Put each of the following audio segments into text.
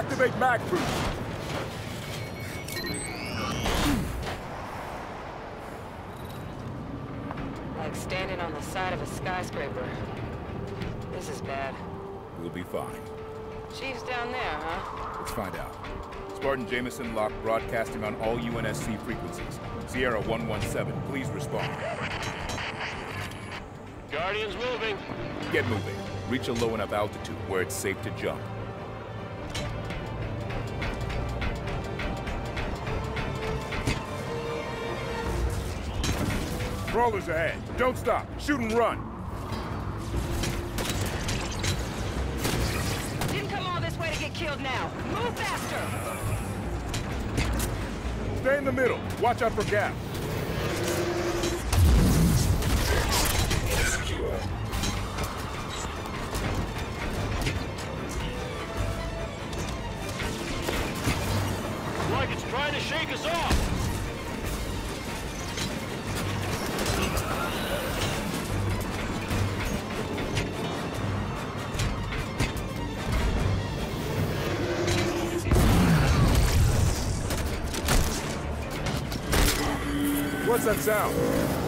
Activate mag boost. Like standing on the side of a skyscraper. This is bad. We'll be fine. Chief's down there, huh? Let's find out. Spartan Jameson Locke broadcasting on all UNSC frequencies. Sierra 117, please respond. Guardian's moving. Get moving. Reach a low enough altitude where it's safe to jump. Crawlers ahead. Don't stop. Shoot and run. Didn't come all this way to get killed now. Move faster! Stay in the middle. Watch out for gaps. Like it's trying to shake us off. What's that sound?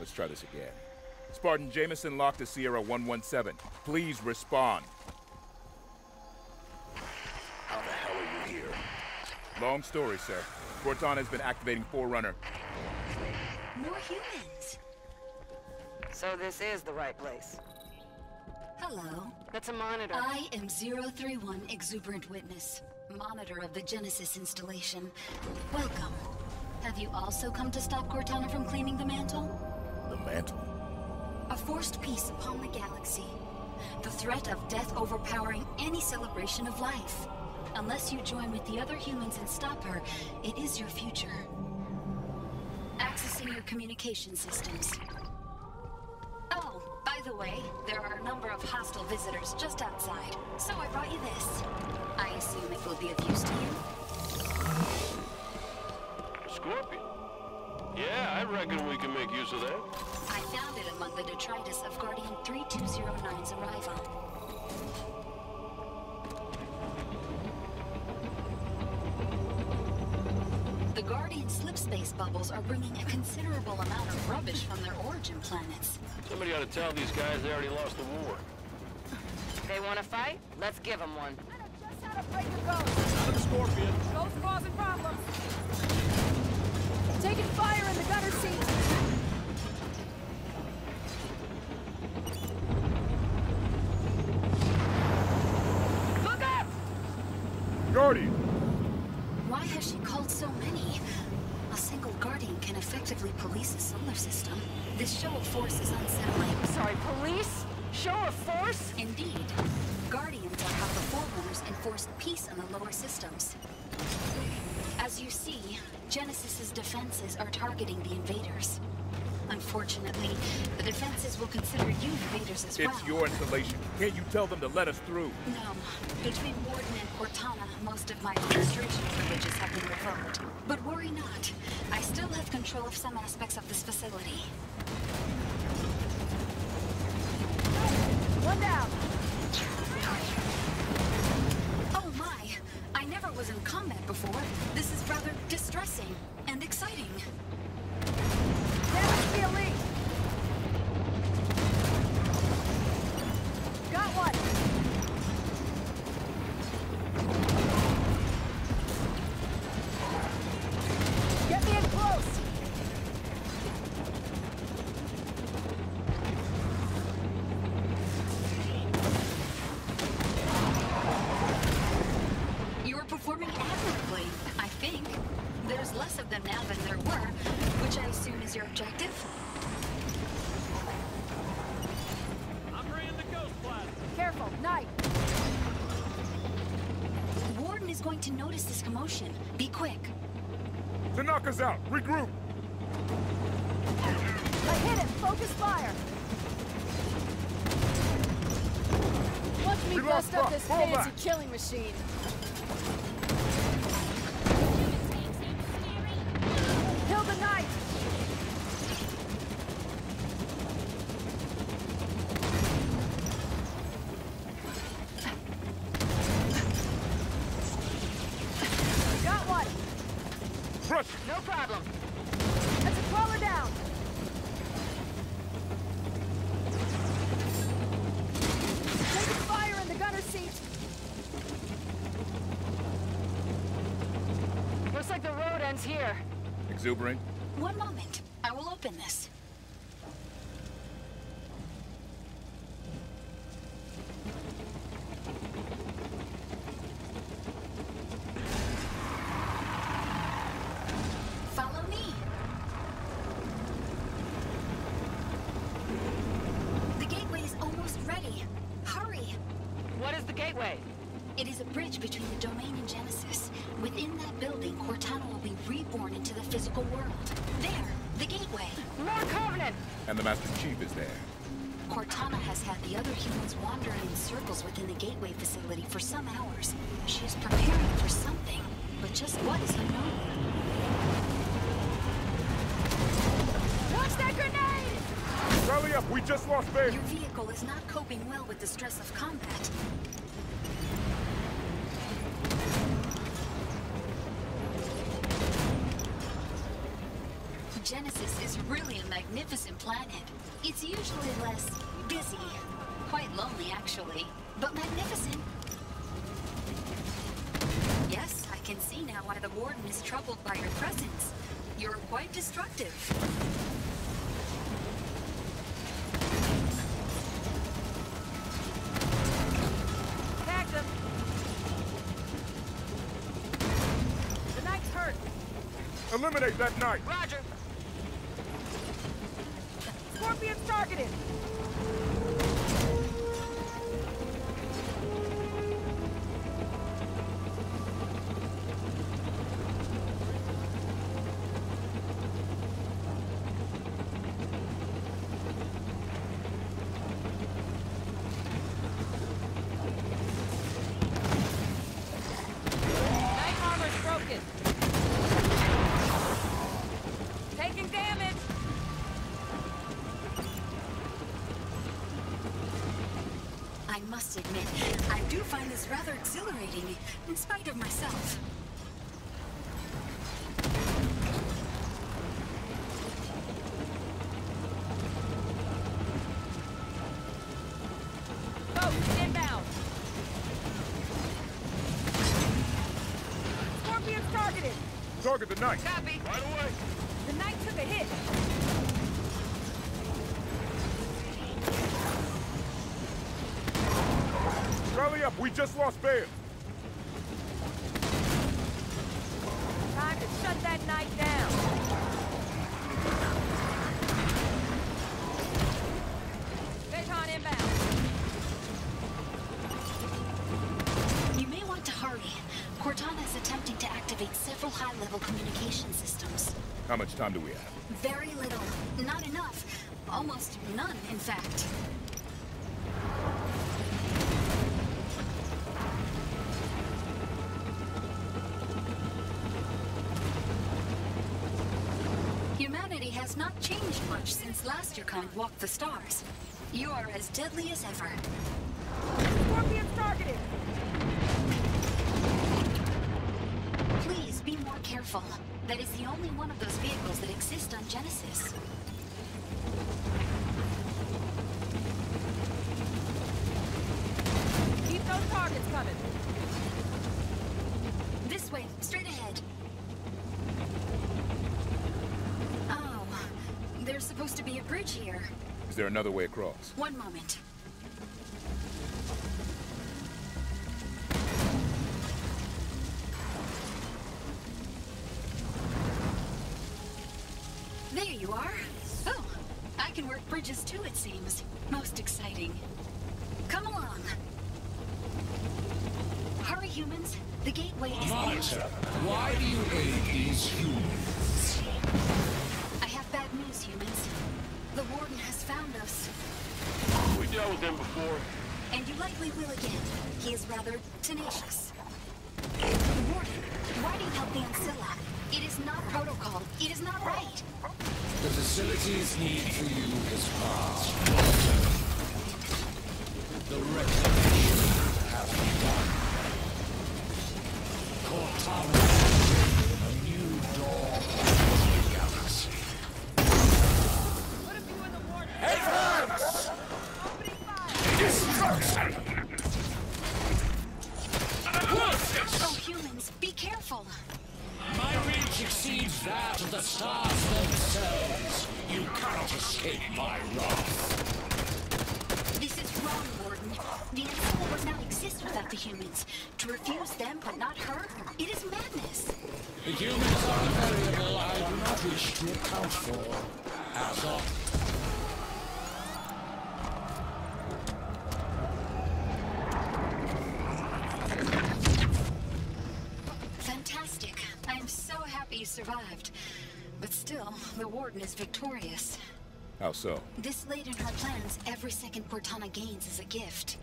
Let's try this again. Spartan Jameson Locke to Sierra 117. Please respond. How the hell are you here? Long story, sir. Cortana's been activating Forerunner. More humans. So this is the right place. Hello. That's a monitor. I am 031 Exuberant Witness, monitor of the Genesis installation. Welcome. Have you also come to stop Cortana from claiming the mantle? The mantle. A forced peace upon the galaxy. The threat of death overpowering any celebration of life. Unless you join with the other humans and stop her, it is your future. Accessing your communication systems. Oh, by the way, there are a number of hostile visitors just outside, so I brought you this. I assume it will be of use to you. Scorpion. Yeah, I reckon we can make use of that. I found it among the detritus of Guardian 3209's arrival. The Guardian slip space bubbles are bringing a considerable amount of rubbish from their origin planets. Somebody ought to tell these guys they already lost the war. They want to fight? Let's give them one. Just how to break the ghost. Out of the Scorpion. Ghost causing problems. Taking fire in the gunner seat. Look up! Guardian! Why has she called so many? A single Guardian can effectively police a solar system. This show of force is unsettling. Sorry, police? Show of force? Indeed. Guardians are how the Forerunners enforced peace in the lower systems. As you see, Genesis's defenses are targeting the invaders. Unfortunately, the defenses will consider you invaders as well. It's your installation. Can't you tell them to let us through? No. Between Warden and Cortana, most of my administration privileges have been revoked. But control of some aspects of this facility. One down. Oh my! I never was in combat before. This is rather distressing now than there were, which I assume is your objective. I'm bringing the ghost blast. Careful, knife. is going to notice this commotion. Be quick. Tanaka's out. Regroup. I hit him. Focus fire. Watch me We bust lost up Buck. this Fall fancy back. killing machine. Crush. No problem. That's a crawler down. Taking fire in the gunner seat. Looks like the road ends here. Exuberant. One moment. I will open this. Follow me. The gateway is almost ready. Hurry. What is the gateway? It is a bridge between the domain and Genesis. Within that building, Cortana will be reborn into the physical world. There, the gateway. More Covenant! And the Master Chief is there. Cortana has had the other humans wandering in circles within the gateway facility for some hours. She is preparing for something, but just what is unknown. Watch that grenade! Rally up. We just lost Babe. Your vehicle is not coping well with the stress of combat. Genesis is really a magnificent planet. It's usually less busy. Quite lonely, actually, but magnificent. Yes, I can see now why the Warden is troubled by your presence. You're quite destructive. Tagged. The knight's hurt. Eliminate that knight. Roger! Scorpion's find this rather exhilarating, in spite of myself. Ghost inbound. Scorpion's targeted. Target the knight. Copy! Right away. The knight took a hit. Rally up. We just lost Babe. Time to shut that knight down. Phaeton inbound. You may want to hurry. Cortana is attempting to activate several high-level communication systems. How much time do we have? Very little. Not enough. Almost none, in fact. Not changed much since last your kind walked the stars. You are as deadly as ever. Scorpion's targeted. Please be more careful. That is the only one of those vehicles that exist on Genesis. Keep those targets coming. Bridge here. Is there another way across? One moment. There you are. Oh, I can work bridges too, it seems. Most exciting. Come along. Hurry, humans. The gateway Traitor, why do you aid these humans? Dealt with him before. And you likely will again. He is rather tenacious. Warden, why do you help the Ancilla? It is not protocol. It is not right. The facility's need for you is past. The reclamation the Warden is victorious. How so? This late in her plans, every second Cortana gains is a gift.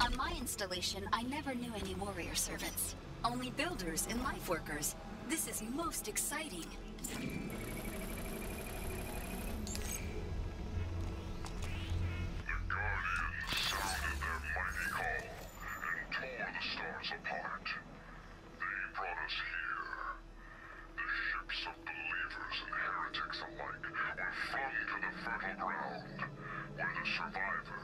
On my installation, I never knew any warrior servants. Only builders and life workers. This is most exciting. Where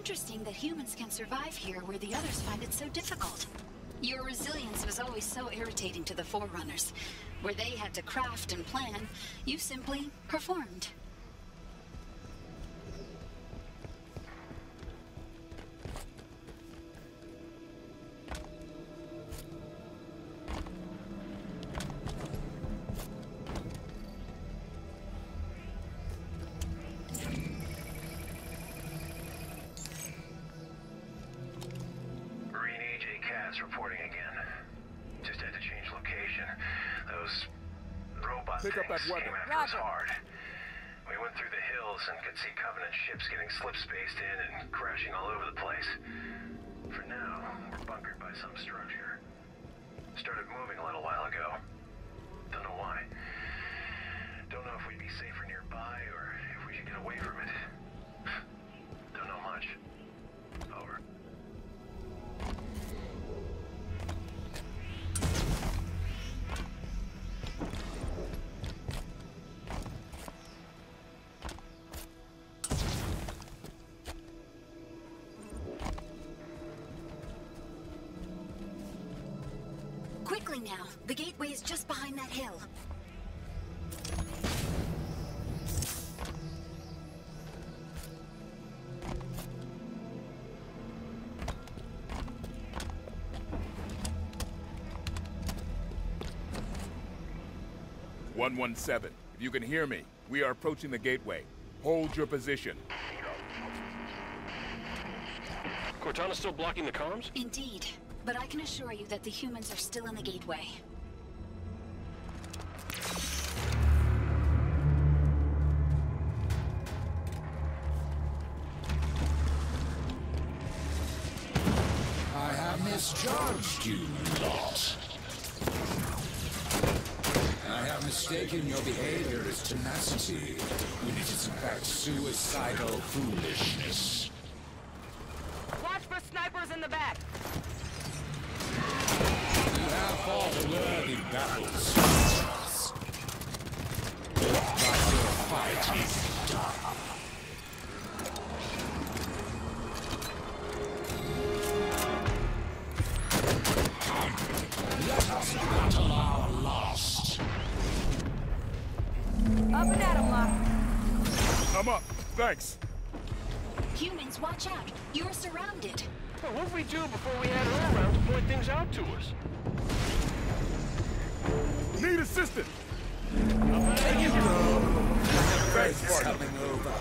Interesting that humans can survive here where the others find it so difficult. Your resilience was always so irritating to the Forerunners. Where they had to craft and plan, you simply performed. Some structure. Started moving a little while ago. Don't know why. Don't know if we'd be safer nearby or if we should get away from it. Don't know much. Over. Hill. One one seven. If you can hear me, we are approaching the gateway. Hold your position. Cortana's still blocking the comms? Indeed. But I can assure you that the humans are still in the gateway. Snipers in the back. have fought a worthy battle, soldiers. But your fight is done. Let us battle our last. Up and at 'em, Locke. I'm up. Thanks. Humans, watch out. You're surrounded. Well, what if we do before we head her around to point things out to us? Need assistance. Thanks, Spartan. Coming over.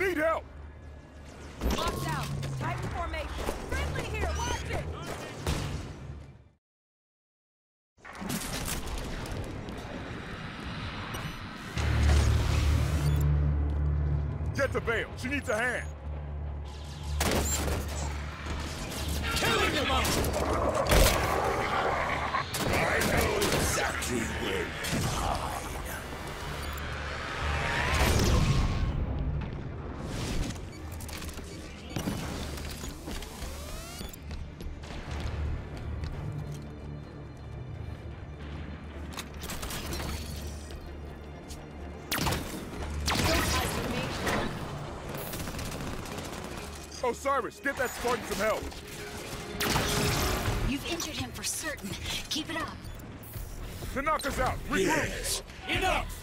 Need help! Locked out. Titan formation. Friendly here. Watch it. Get to Vale. She needs a hand. Killing him up! I know exactly Osiris, get that Spartan some help. You've injured him for certain. Keep it up. To knock us out. Regroup. Yes. Enough!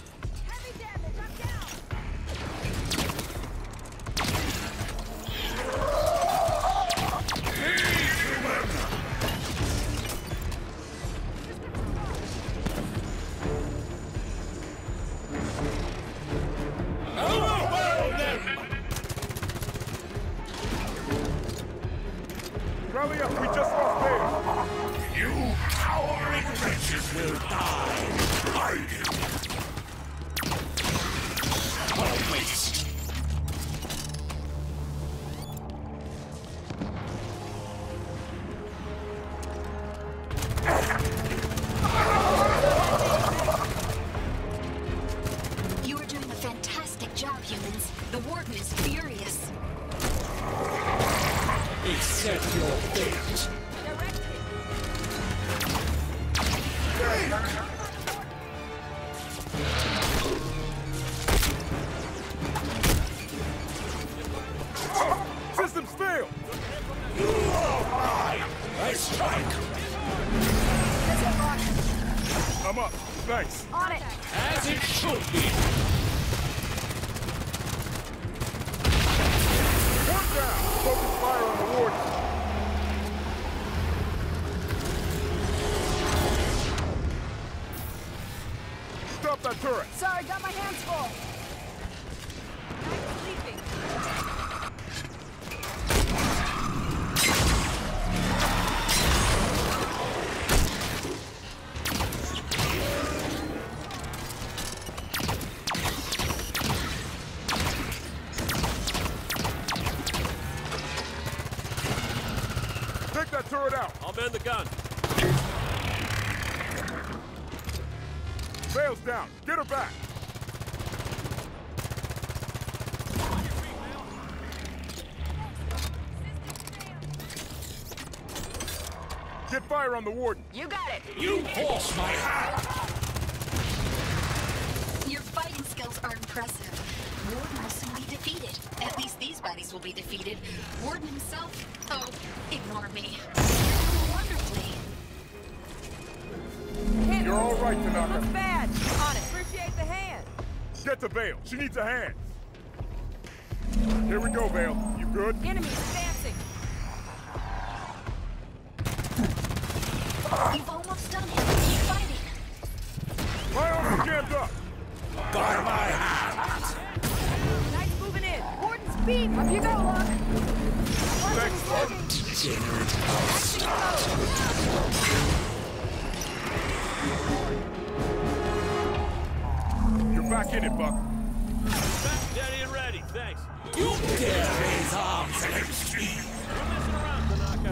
Thanks. On it. As it should be! One down. Focus fire on the warden. Stop that turret. Sorry, got my hands full. Turn the gun. Sails down. Get her back. Get fire on the warden. You got it. You force my hand. Your fighting skills are impressive. Warden will soon be defeated. At least these bodies will be defeated. Warden himself? Oh, ignore me. Wonderfully. Hit You're all right, Tanaka. Looks bad. On it. Appreciate the hand. Get to Vale. She needs a hand. Here we go, Vale. You good? Enemy advancing. You've almost done it. Keep fighting. My armor's jammed up. By my hand! Knights moving in. Warden's beam. Up you go, Locke. Thanks, him Warden. Degenerate You're back in it, Buck. Back steady and ready, thanks. You dare raise arms against me! We're messing around, Tanaka.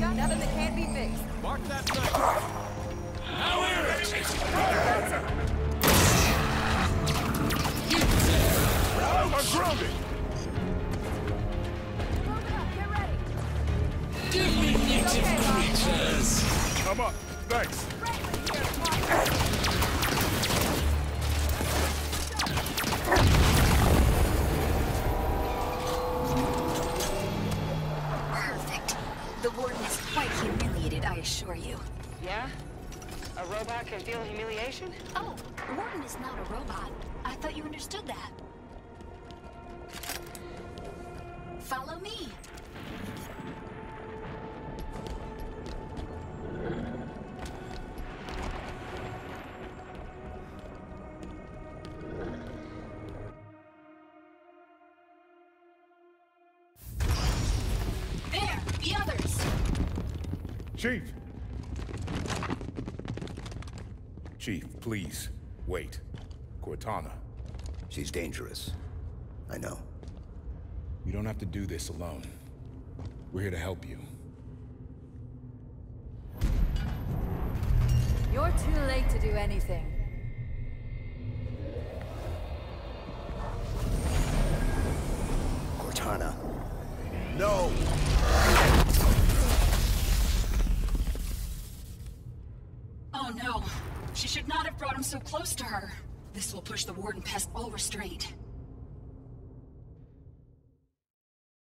Got nothing that can't be fixed. Mark that sniper. Diminutive creatures! I'm up. Thanks. Friendly here. Watch. Perfect. The warden is quite humiliated, I assure you. Yeah? A robot can feel humiliation? Oh, Warden is not a robot. I thought you understood that. Follow me. Chief. Chief, please, wait. Cortana, She's dangerous. I know. you don't have to do this alone. We're here to help you. You're too late to do anything. Cortana. No! Brought him so close to her. This will push the warden past all restraint.